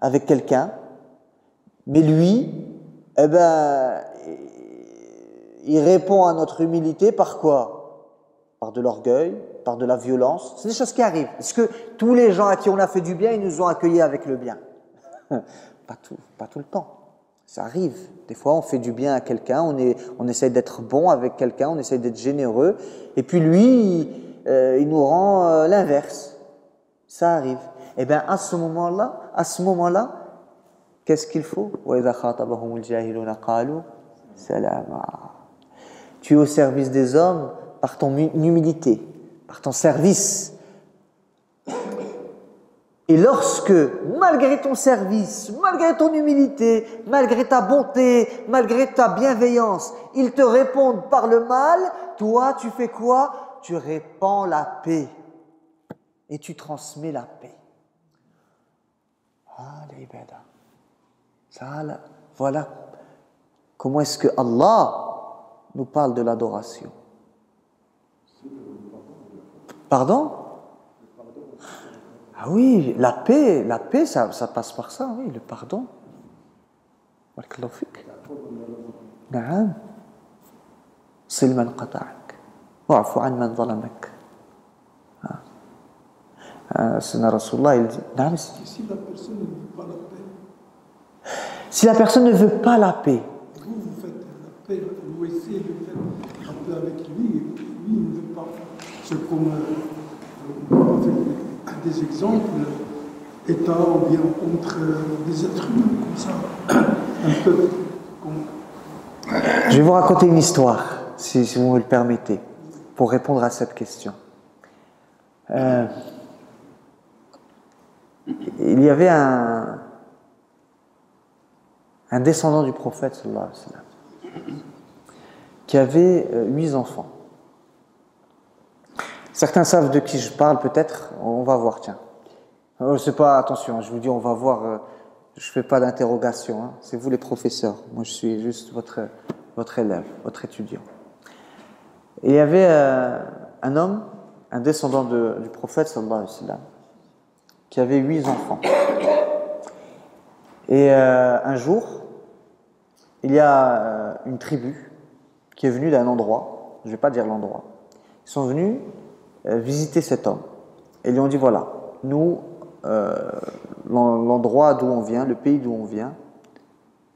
avec quelqu'un, mais lui, eh ben, il répond à notre humilité par quoi? Par de l'orgueil, par de la violence. C'est des choses qui arrivent. Parce que tous les gens à qui on a fait du bien, ils nous ont accueillis avec le bien? pas, tout, pas tout le temps. Ça arrive. Des fois, on fait du bien à quelqu'un, on, on essaie d'être bon avec quelqu'un, on essaie d'être généreux, et puis lui, euh, il nous rend euh, l'inverse. Ça arrive. Et eh bien, à ce moment-là, à ce moment-là, Qu'est-ce qu'il faut? Tu es au service des hommes par ton humilité, par ton service. Et lorsque, malgré ton service, malgré ton humilité, malgré ta bonté, malgré ta bienveillance, ils te répondent par le mal, toi, tu fais quoi? Tu répands la paix. Et tu transmets la paix. Ah, voilà comment est-ce que Allah nous parle de l'adoration. Pardon? Ah oui, la paix, la paix, ça, ça passe par ça, oui, le pardon. نعم صل من قطعك واعف عن من ظلمك سيدنا رسول الله il dit نعم si la personne ne veut pas la paix vous vous faites la paix vous essayez de faire la paix avec lui et lui il ne veut pas c'est comme euh, des exemples état ou bien entre des êtres humains comme ça un peu Je vais vous raconter une histoire, si, si, vous me le permettez, pour répondre à cette question. Euh, il y avait un, un descendant du prophète, sallallahu alayhi wa sallam, qui avait euh, huit enfants. Certains savent de qui je parle, peut-être. On va voir, tiens. Euh, c'est pas, attention, je vous dis, on va voir. Euh, je fais pas d'interrogation. Hein. C'est vous les professeurs. Moi, je suis juste votre, votre élève, votre étudiant. Et il y avait euh, un homme, un descendant de, du prophète, sallallahu alayhi wa qui avait huit enfants. Et un jour, il y a une tribu qui est venue d'un endroit, je ne vais pas dire l'endroit, ils sont venus visiter cet homme. Et lui ont dit, voilà, nous, euh, l'endroit d'où on vient, le pays d'où on vient,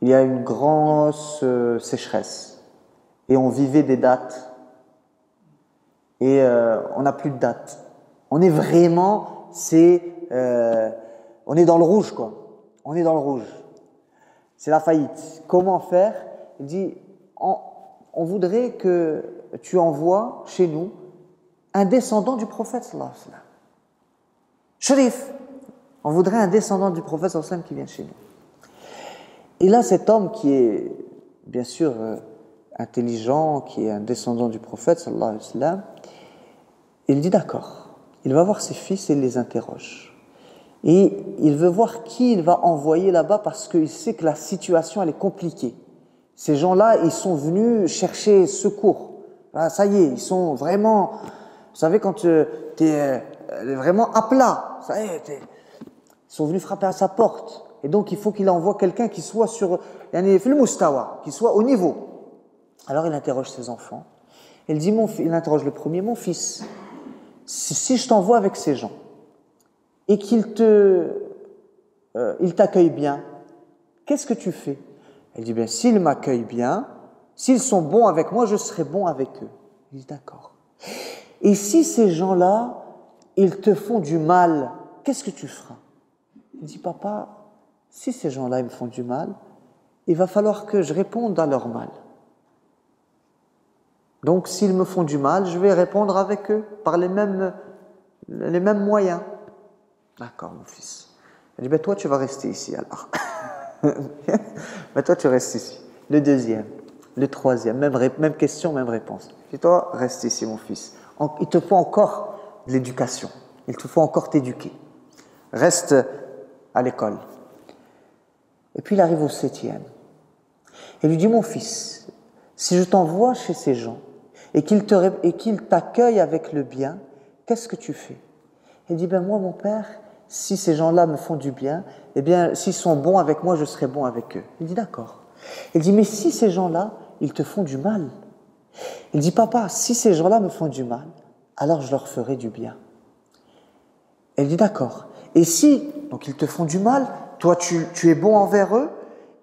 il y a une grosse euh, sécheresse. Et on vivait des dates. Et euh, on n'a plus de dates. On est vraiment, c'est, euh, on est dans le rouge, quoi. On est dans le rouge. C'est la faillite. Comment faire? Il dit, on, voudrait que tu envoies chez nous un descendant du prophète, sallallahu. Sharif, on voudrait un descendant du prophète sallallahu qui vient chez nous. Et là, cet homme qui est, bien sûr, euh, intelligent, qui est un descendant du prophète, sallallahu il dit d'accord. Il va voir ses fils et il les interroge. Et il veut voir qui il va envoyer là-bas parce qu'il sait que la situation, elle est compliquée. Ces gens-là, ils sont venus chercher secours. Ça y est, ils sont vraiment... Vous savez, quand tu es vraiment à plat, y ils sont venus frapper à sa porte. Et donc, il faut qu'il envoie quelqu'un qui soit sur, qui soit au niveau. Alors, il interroge ses enfants. Il dit, mon, il interroge le premier, mon fils, si, je t'envoie avec ces gens et qu'ils te, euh, ils t'accueillent bien, qu'est-ce que tu fais? Elle dit, bien, s'ils m'accueillent bien, s'ils sont bons avec moi, je serai bon avec eux. Il dit, d'accord. Et si ces gens-là, ils te font du mal, qu'est-ce que tu feras? Il dit, papa, si ces gens-là me font du mal, il va falloir que je réponde à leur mal. Donc, s'ils me font du mal, je vais répondre avec eux par les mêmes, les moyens. D'accord, mon fils. Il dit, ben toi, tu vas rester ici alors. ben toi, tu restes ici. Le deuxième, le troisième, même, même question, même réponse. Et toi, reste ici, mon fils. Il te faut encore l'éducation. Il te faut encore t'éduquer. Reste à l'école. Et puis il arrive au septième. Et lui dit, mon fils, si je t'envoie chez ces gens et qu'ils qu t'accueillent avec le bien, qu'est-ce que tu fais? Il dit, ben moi, mon père, si ces gens-là me font du bien, eh bien, s'ils sont bons avec moi, je serai bon avec eux. Il dit, d'accord. Il dit, mais si ces gens-là, ils te font du mal, il dit, papa, si ces gens-là me font du mal, alors je leur ferai du bien. Elle dit, d'accord. Et si, donc ils te font du mal, toi tu, tu es bon envers eux,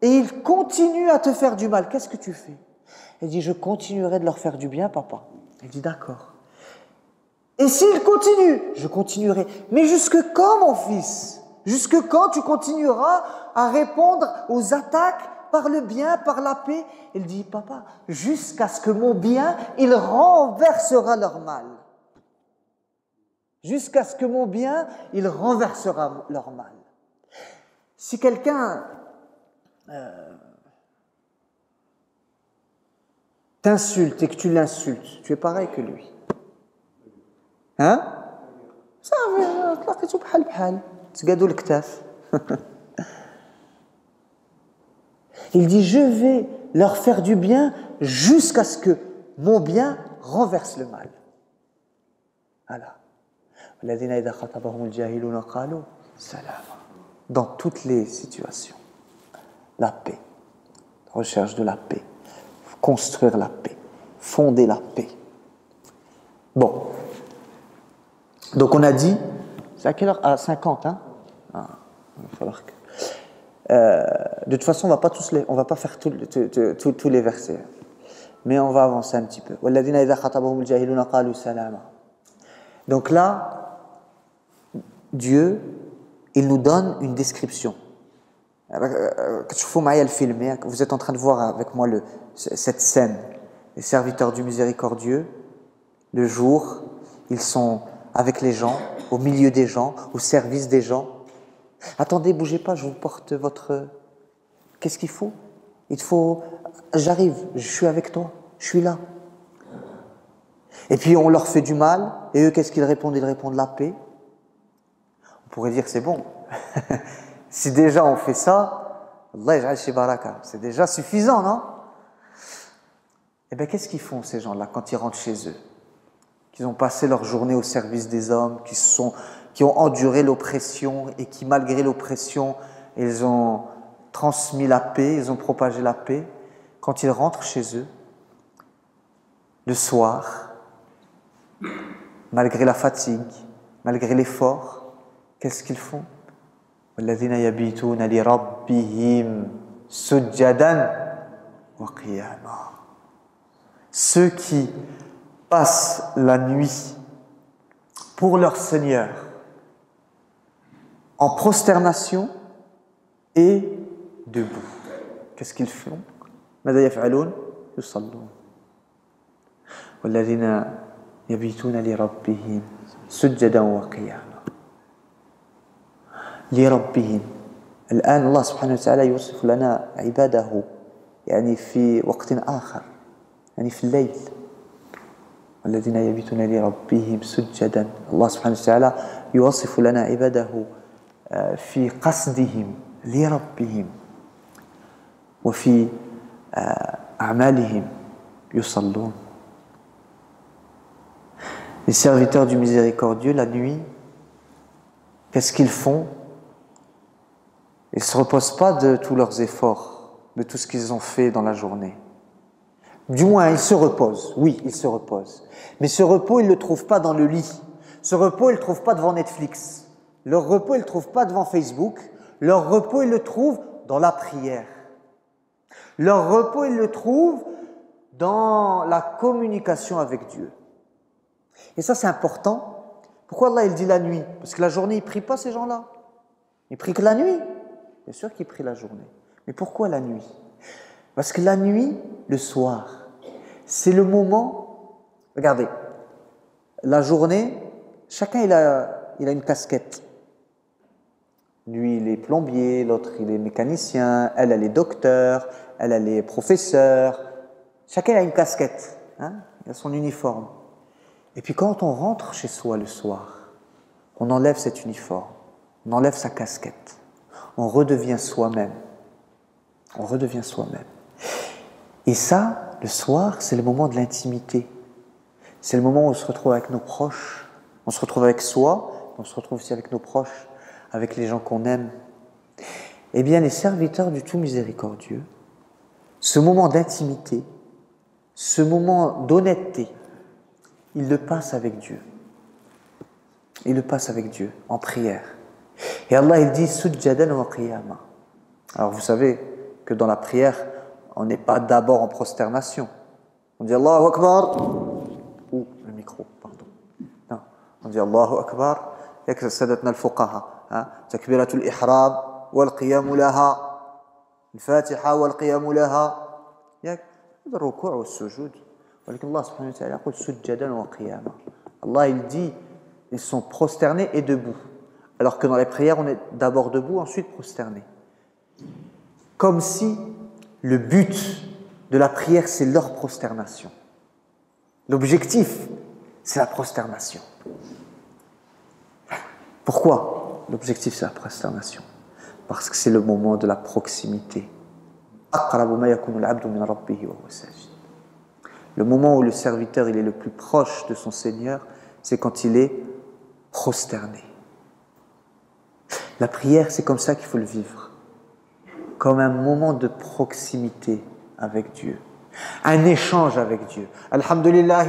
et ils continuent à te faire du mal, qu'est-ce que tu fais? Elle dit, je continuerai de leur faire du bien, papa. Elle dit, d'accord. Et s'ils continuent, je continuerai. Mais jusque quand, mon fils? Jusque quand tu continueras à répondre aux attaques par le bien, par la paix Il dit, papa, jusqu'à ce que mon bien, il renversera leur mal. Jusqu'à ce que mon bien, il renversera leur mal. Si quelqu'un euh, t'insulte et que tu l'insultes, tu es pareil que lui. Hein? Ça, Il dit, je vais leur faire du bien jusqu'à ce que mon bien renverse le mal. Voilà. Dans toutes les situations, la paix, recherche de la paix, construire la paix, fonder la paix. Bon. Donc on a dit, c'est à quelle heure? À 50, hein? Ah, Il va falloir que... Euh, de toute façon, on va pas tous les, on va pas faire tous les versets, mais on va avancer un petit peu. Donc là, Dieu, il nous donne une description. Euh, hein, vous êtes en train de voir avec moi cette scène. Les serviteurs du miséricordieux, le jour, ils sont avec les gens, au milieu des gens, au service des gens. Attendez, bougez pas, je vous porte votre... Qu'est-ce qu'il faut? Il faut... J'arrive, je suis avec toi, je suis là. Et puis on leur fait du mal, et eux, qu'est-ce qu'ils répondent? Ils répondent la paix. On pourrait dire c'est bon. si déjà on fait ça, Allah c'est déjà suffisant, non? Eh bien, qu'est-ce qu'ils font ces gens-là quand ils rentrent chez eux? Qu'ils ont passé leur journée au service des hommes, qui, sont, qui ont enduré l'oppression et qui, malgré l'oppression, ils ont transmis la paix, ils ont propagé la paix. Quand ils rentrent chez eux, le soir, malgré la fatigue, malgré l'effort, qu'est-ce qu'ils font? Ceux qui passent la nuit pour leur Seigneur en prosternation et debout. Qu'est-ce qu'ils font? ماذا يفعلون؟ يصلون. والذين يبيتون لربهم سجدا وقياما. لربهم. الآن الله سبحانه وتعالى يوصف لنا عباده يعني في وقت آخر يعني في الليل. الذين يبيتون لربهم سجدا. الله سبحانه وتعالى يوصف لنا عباده. في قصدهم لربهم وفي آه، أعمالهم يصلون Les serviteurs du miséricordieux, la nuit, qu'est-ce qu'ils font Ils ne se reposent pas de tous leurs efforts, de tout ce qu'ils ont fait dans la journée. Du moins, ils se reposent. Oui, ils se reposent. Mais ce repos, ils ne le trouvent pas dans le lit. Ce repos, ils ne le trouvent pas devant Netflix. Leur repos, ils ne le trouvent pas devant Facebook. Leur repos, ils le trouvent dans la prière. Leur repos, ils le trouvent dans la communication avec Dieu. Et ça, c'est important. Pourquoi Allah, il dit la nuit? Parce que la journée, ils ne prient pas, ces gens-là. Ils prient que la nuit. Bien sûr qu'ils prient la journée. Mais pourquoi la nuit? Parce que la nuit, le soir, c'est le moment. Regardez, la journée, chacun il a, il a une casquette. Lui, il est plombier, l'autre, il est mécanicien, elle, elle est docteur, elle, elle est professeur. Chacun a une casquette, hein il a son uniforme. Et puis quand on rentre chez soi le soir, on enlève cet uniforme, on enlève sa casquette, on redevient soi-même. On redevient soi-même. Et ça, le soir, c'est le moment de l'intimité. C'est le moment où on se retrouve avec nos proches, on se retrouve avec soi, on se retrouve aussi avec nos proches, avec les gens qu'on aime. Eh bien, les serviteurs du tout miséricordieux, ce moment d'intimité, ce moment d'honnêteté, ils le passent avec Dieu. Ils le passent avec Dieu en prière. Et Allah, il dit Sujjadan wa qiyama. Alors, vous savez que dans la prière, on n'est pas d'abord en prosternation. On dit Allahu Akbar. Ouh, le micro, pardon. Non, on dit Allahu Akbar. Al-Fuqaha. takbiratul ihram wal qiyam laha الفاتحة والقيام لها ياك الركوع والسجود ولكن الله سبحانه وتعالى يقول سجدا وقياما Allah il dit ils sont prosternés et debout alors que dans les prières on est d'abord debout ensuite prosterné comme si le but de la prière c'est leur prosternation l'objectif c'est la prosternation pourquoi L'objectif c'est la prosternation parce que c'est le moment de la proximité. Le moment où le serviteur il est le plus proche de son Seigneur, c'est quand il est prosterné. La prière, c'est comme ça qu'il faut le vivre, comme un moment de proximité avec Dieu, un échange avec Dieu. Alhamdulillah,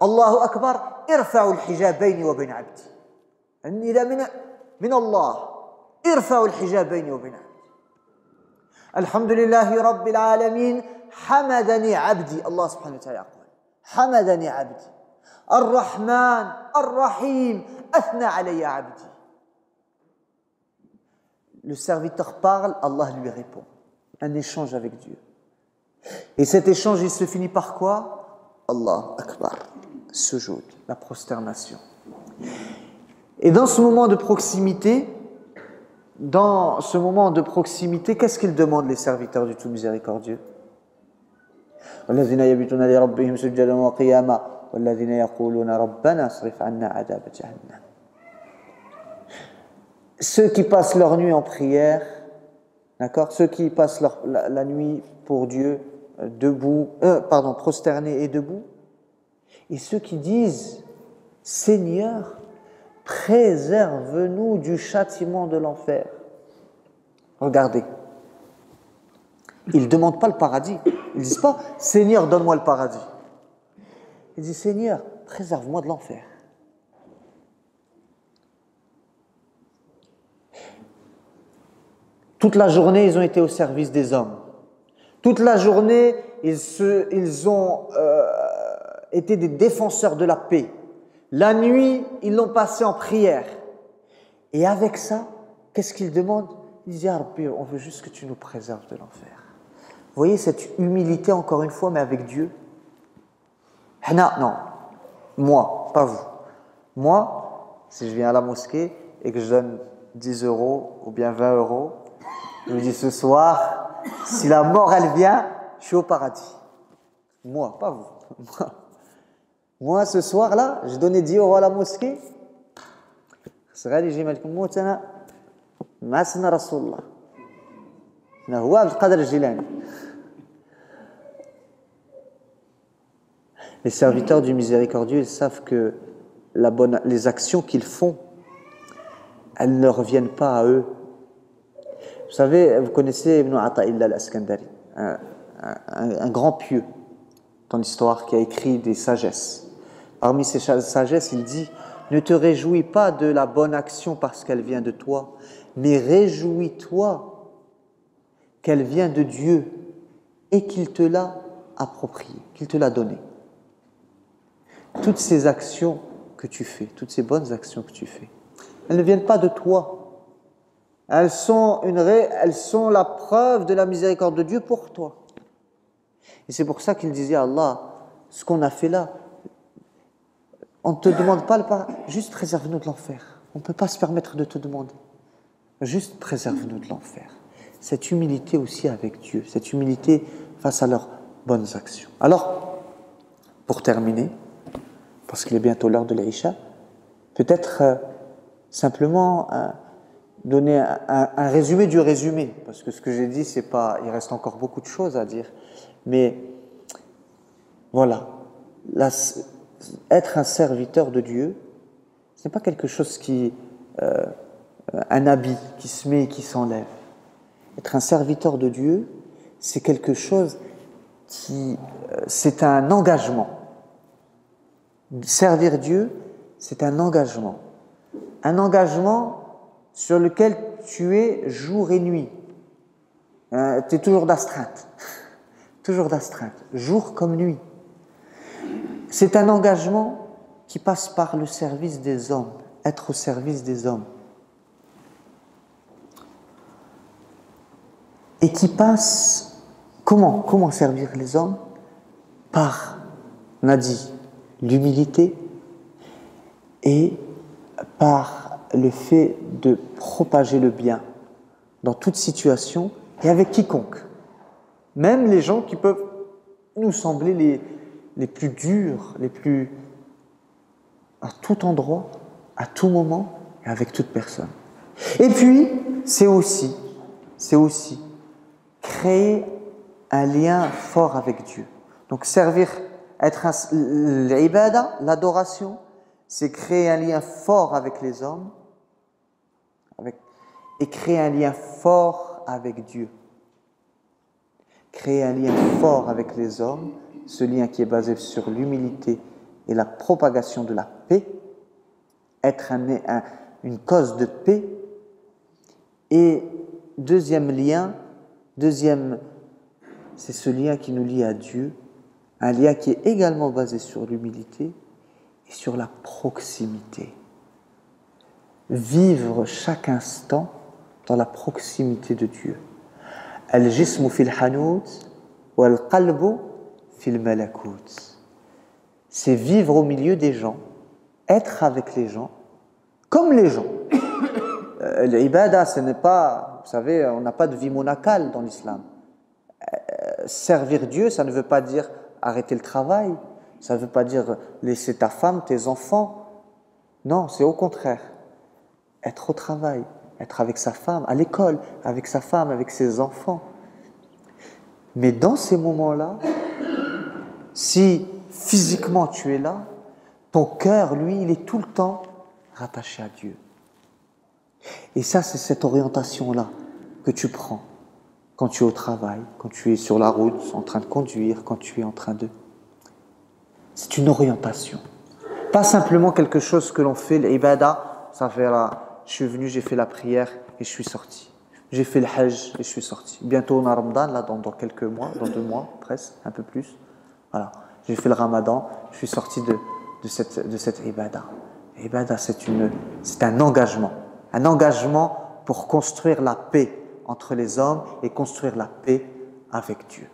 Allahu Akbar, irfa'u al-hijab wa abdi min Allah. ارفعوا الحجاب بيني وبين عبدي الحمد لله رب العالمين حمدني عبدي الله سبحانه وتعالى يقول حمدني عبدي الرحمن الرحيم أثنى علي عبدي Le serviteur parle, Allah lui répond. Un échange avec Dieu. Et cet échange, il se finit par quoi Allah Akbar, sujoud, la prosternation. Et dans ce moment de proximité, dans ce moment de proximité, qu'est-ce qu'ils demandent les serviteurs du tout miséricordieux Ceux qui passent leur nuit en prière, Ceux qui passent la, nuit pour Dieu, euh, debout, euh, prosternés et debout, et ceux qui disent Seigneur, préserve-nous du châtiment de l'enfer. Regardez. Ils ne demandent pas le paradis. Ils ne disent pas Seigneur, donne-moi le paradis. Ils disent Seigneur, préserve-moi de l'enfer. Toute la journée, ils ont été au service des hommes. Toute la journée, ils, ont euh, été des défenseurs de la paix. La nuit, ils l'ont passé en prière. Et avec ça, qu'est-ce qu'ils demandent? Ils disent, ah, on veut juste que tu nous préserves de l'enfer. Vous voyez cette humilité, encore une fois, mais avec Dieu? Non, moi, pas vous. Moi, si je viens à la mosquée et que je donne 10 euros ou bien 20 euros, je me dis ce soir, si la mort elle vient, je suis au paradis. Moi, pas vous. Moi. Moi, ce soir-là, j'ai donné 10 euros à la mosquée. صغاري يجي مالك موت انا مع سنة رسول الله انا هو عبد القادر الجيلاني Les serviteurs du miséricordieux, ils savent que la bonne, les actions qu'ils font, elles ne reviennent pas à eux. Vous savez, vous connaissez Ibn Ata'illah al-Askandari, un, un, un grand pieux dans l'histoire qui a écrit des sagesses. Parmi ses sagesses, il dit Ne te réjouis pas de la bonne action parce qu'elle vient de toi, mais réjouis-toi qu'elle vient de Dieu et qu'il te l'a appropriée, qu'il te l'a donnée. Toutes ces actions que tu fais, toutes ces bonnes actions que tu fais, elles ne viennent pas de toi. Elles sont, une elles sont la preuve de la miséricorde de Dieu pour toi. Et c'est pour ça qu'il disait à Allah, ce qu'on a fait là, on ne te demande pas le paradis, juste préserve-nous de l'enfer. On ne peut pas se permettre de te demander. Juste préserve-nous de l'enfer. Cette humilité aussi avec Dieu, cette humilité face à leurs bonnes actions. Alors, pour terminer, parce qu'il est bientôt l'heure de l'Aïcha, peut-être euh, simplement euh, donner un, résumé du résumé, parce que ce que j'ai dit, c'est pas, il reste encore beaucoup de choses à dire, mais voilà, être un serviteur de Dieu, ce n'est pas quelque chose qui, euh, un habit qui se met et qui s'enlève. Être un serviteur de Dieu, c'est quelque chose qui, euh, c'est un engagement. Servir Dieu, c'est un engagement. Un engagement sur lequel tu es jour et nuit. Euh, tu es toujours d'astreinte. toujours d'astreinte. Jour comme nuit. C'est un engagement qui passe par le service des hommes, être au service des hommes. Et qui passe, comment Comment servir les hommes? Par, on a dit, l'humilité et par le fait de propager le bien dans toute situation et avec quiconque. Même les gens qui peuvent nous sembler les, les plus durs, les plus à tout endroit, à tout moment et avec toute personne. Et puis, c'est aussi, c'est aussi créer un lien fort avec Dieu. Donc servir, être l'ibada, l'adoration, c'est créer un lien fort avec les hommes et créer un lien fort avec Dieu. Créer un lien fort avec les hommes, ce lien qui est basé sur l'humilité et la propagation de la paix, être un, une cause de paix. Et deuxième lien, deuxième, c'est ce lien qui nous lie à Dieu, un lien qui est également basé sur l'humilité et sur la proximité. Vivre chaque instant dans la proximité de Dieu. Al-jismu fil hanout fil malakut. C'est vivre au milieu des gens, être avec les gens, comme les gens. Euh, L'ibada, ce n'est pas, vous savez, on n'a pas de vie monacale dans l'islam. Euh, servir Dieu, ça ne veut pas dire arrêter le travail, ça ne veut pas dire laisser ta femme, tes enfants. Non, c'est au contraire. Être au travail, être avec sa femme, à l'école, avec sa femme, avec ses enfants. Mais dans ces moments-là, si physiquement tu es là, ton cœur, lui, il est tout le temps rattaché à Dieu. Et ça, c'est cette orientation-là que tu prends quand tu es au travail, quand tu es sur la route, en train de conduire, quand tu es en train de... C'est une orientation. Pas simplement quelque chose que l'on fait, l'ibada, ça fait là, je suis venu, j'ai fait la prière et je suis sorti. J'ai fait le hajj et je suis sorti. Bientôt on a Ramadan, là, dans, dans, quelques mois, dans deux mois, presque, un peu plus. Voilà. J'ai fait le ramadan, je suis sorti de, cette, de cette ibada. Ibada, c'est un engagement. Un engagement pour construire la paix entre les hommes et construire la paix avec Dieu.